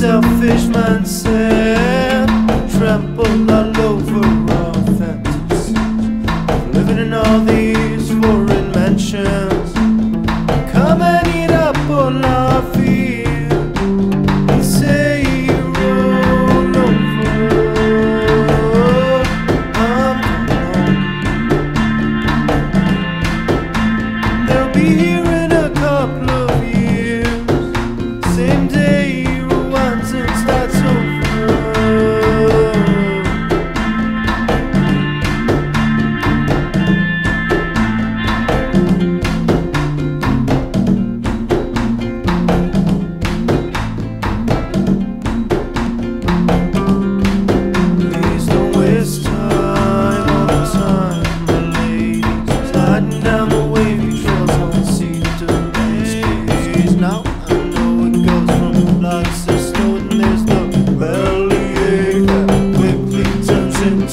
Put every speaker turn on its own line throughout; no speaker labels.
selfish mindset trampled all over our fantasies, living in all the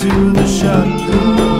to the shotgun.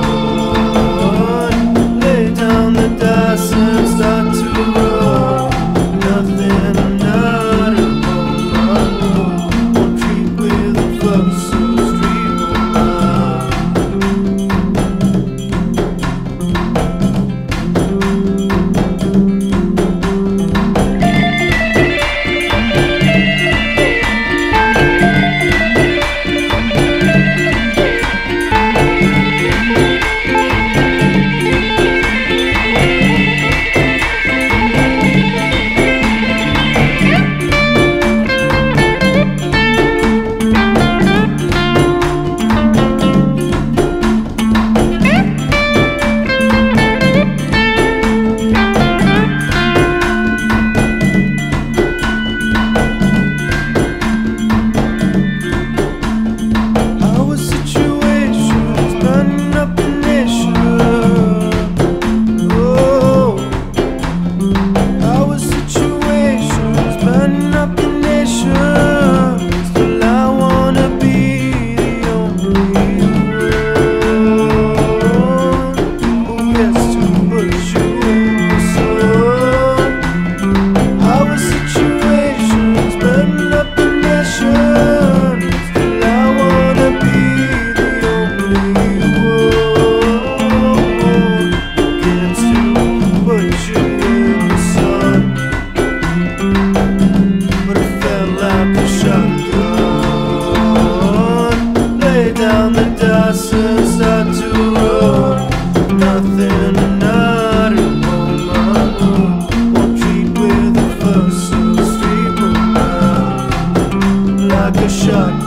shut.